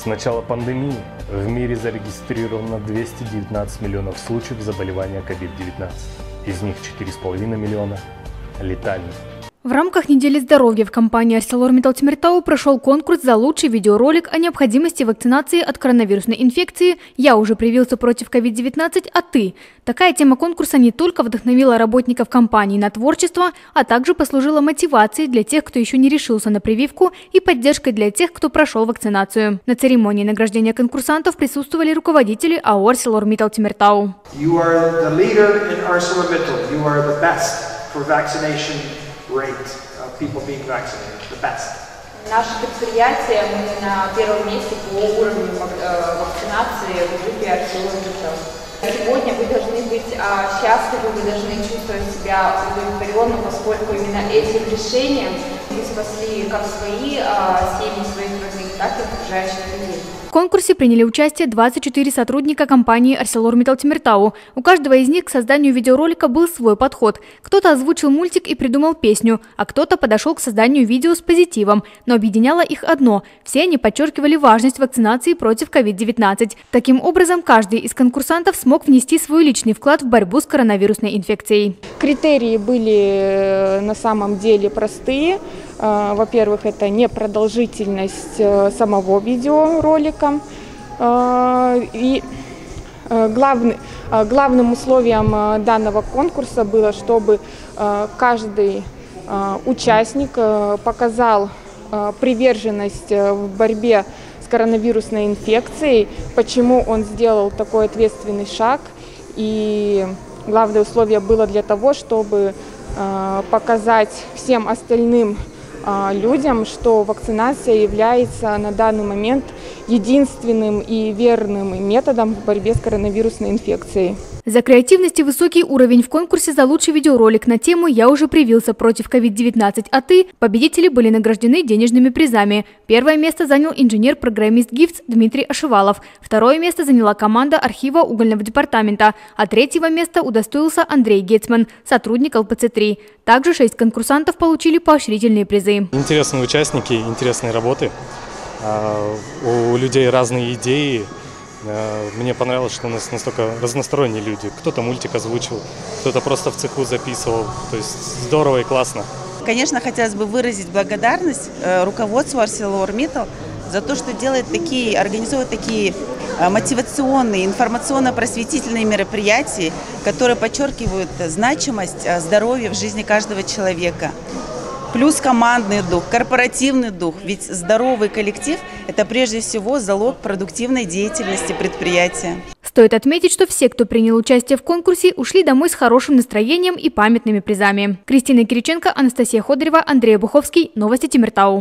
С начала пандемии в мире зарегистрировано 219 миллионов случаев заболевания COVID-19. Из них 4,5 миллиона летальных. В рамках недели здоровья в компании ArcelorMittal Тимиртау прошел конкурс за лучший видеоролик о необходимости вакцинации от коронавирусной инфекции «Я уже привился против COVID-19, а ты?». Такая тема конкурса не только вдохновила работников компании на творчество, а также послужила мотивацией для тех, кто еще не решился на прививку и поддержкой для тех, кто прошел вакцинацию. На церемонии награждения конкурсантов присутствовали руководители АО ArcelorMittal Тимиртау. You are the leader in ArcelorMittal. You are the best for vaccination rate of people being vaccinated, the best. Наше предприятие, мы на первом месте по уровню э, вакцинации в группе ArcelorMittal. Сегодня вы должны быть а, счастливы, вы должны чувствовать себя удовлетворенно, поскольку именно этим решением вы спасли как свои а, семьи, своих родных, так и окружающих людей. В конкурсе приняли участие 24 сотрудника компании ArcelorMittal Тимиртау. У каждого из них к созданию видеоролика был свой подход. Кто-то озвучил мультик и придумал песню, а кто-то подошел к созданию видео с позитивом. Но объединяло их одно – все они подчеркивали важность вакцинации против COVID-19. Таким образом, каждый из конкурсантов смог внести свой личный вклад в борьбу с коронавирусной инфекцией. Критерии были э, на самом деле простые. Э, во-первых, это непродолжительность э, самого видеоролика. Э, и главный, главным условием данного конкурса было, чтобы каждый участник показал приверженность в борьбе с коронавирусной инфекцией, почему он сделал такой ответственный шаг. И главное условие было для того, чтобы показать всем остальным а, людям, что вакцинация является на данный момент единственным и верным методом в борьбе с коронавирусной инфекцией. За креативность и высокий уровень в конкурсе за лучший видеоролик на тему «Я уже привился против COVID-19, а ты?» победители были награждены денежными призами. Первое место занял инженер-программист ГИФТ Дмитрий Ашевалов. Второе место заняла команда архива угольного департамента. А третьего места удостоился Андрей Гетцман, сотрудник ЛПЦ-3. Также шесть конкурсантов получили поощрительные призы. Интересные участники, интересные работы. А, у людей разные идеи, Э, мне понравилось, что у нас настолько разносторонние люди. Кто-то мультик озвучил, кто-то просто в цеху записывал. То есть здорово и классно. Конечно, хотелось бы выразить благодарность э, руководству ArcelorMittal за то, что делает такие, организует такие э, мотивационные, информационно-просветительные мероприятия, которые подчеркивают значимость здоровья в жизни каждого человека. Плюс командный дух, корпоративный дух. Ведь здоровый коллектив – это прежде всего залог продуктивной деятельности предприятия. Стоит отметить, что все, кто принял участие в конкурсе, ушли домой с хорошим настроением и памятными призами. Кристина Кириченко, Анастасия Ходорева, Андрей Буховский. Новости Тимиртау.